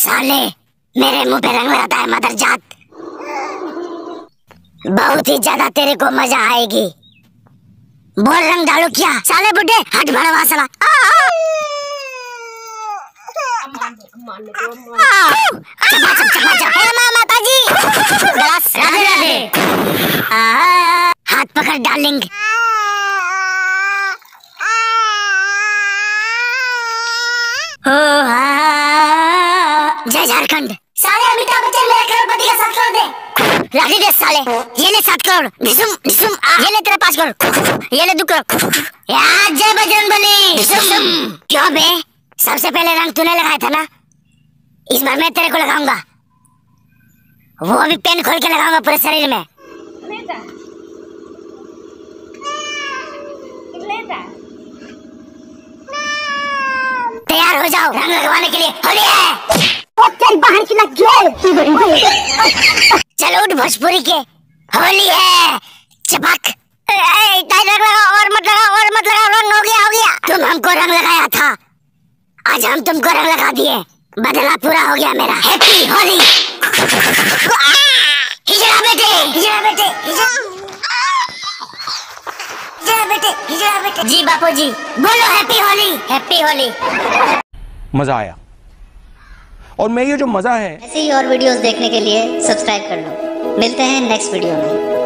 साले, मेरे मुँह पे रंग लगाता है, मदर जात। बहुत ही ज़्यादा तेरे को मज़ा आएगी। बोल रंग डालो क्या? साले बुड्ढे हट भड़वा साला माता जी हाथ पकड़, डार्लिंग। जय झारखंड। साले अमिताभ बच्चन मेरे करोड़पति का साथ करोड़ दे। राधे दे साले ये ले सात करोड़। निसुम निसुम ये ले तेरा पाँच करोड़। ये ले दो करोड़। यार जय बजरंग बली। क्यों बे? सबसे पहले रंग तूने लगाया था ना? इस बार मैं तेरे को लगाऊँगा। वो भी पेन खोल के लगाऊँगा पूरे शरीर में। तैयार हो जाओ। रंग लगवाने के लिए होली है। चल बाहर की लग चलो उठ भोजपुरी के। होली है। चपक रंग लगाओ और मत लगाओ और मत लगाओ। रंग हो गया हो गया। तुम हमको रंग लगाया था। आज हम तुमको रंग लगा दिए। बदला पूरा हो गया मेरा। हैप्पी होली। हिजड़ा बेटे हिजड़ा बेटे हिजड़ा। हिजड़ा बेटे हिजड़ा बेटे। जी बापू जी बोलो हैप्पी होली हैप्पी होली मज़ा आया। और मैं ये जो मज़ा है ऐसे ही और वीडियोस देखने के लिए सब्सक्राइब कर लो। मिलते हैं नेक्स्ट वीडियो में।